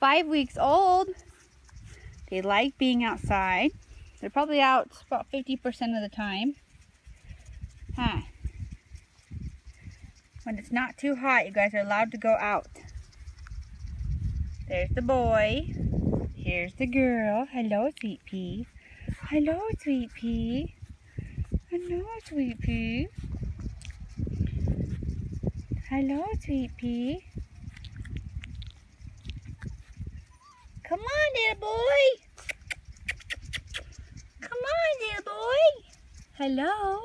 five weeks old. They like being outside. They're probably out about 50% of the time. Huh. When it's not too hot, you guys are allowed to go out. There's the boy. Here's the girl. Hello, Sweet Pea. Hello, Sweet Pea. Hello, Sweet Pea. Hello, Sweet Pea. Come on, little boy. Come on, little boy. Hello.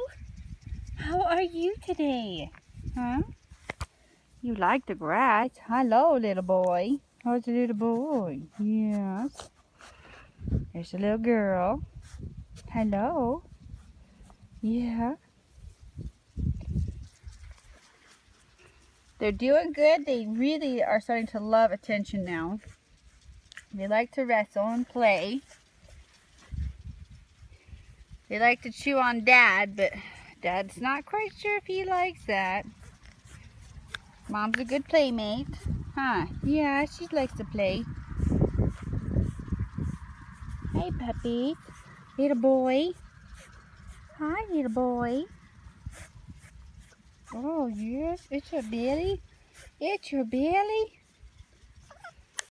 How are you today? Huh? You like the grass. Hello, little boy. How's the little boy? Yes. There's a little girl. Hello. Yeah. They're doing good. They really are starting to love attention now. They like to wrestle and play. They like to chew on Dad, but Dad's not quite sure if he likes that. Mom's a good playmate. Huh? Yeah, she likes to play. Hey, puppy. Little boy. Hi, little boy. Oh, yes. It's your belly. It's your belly.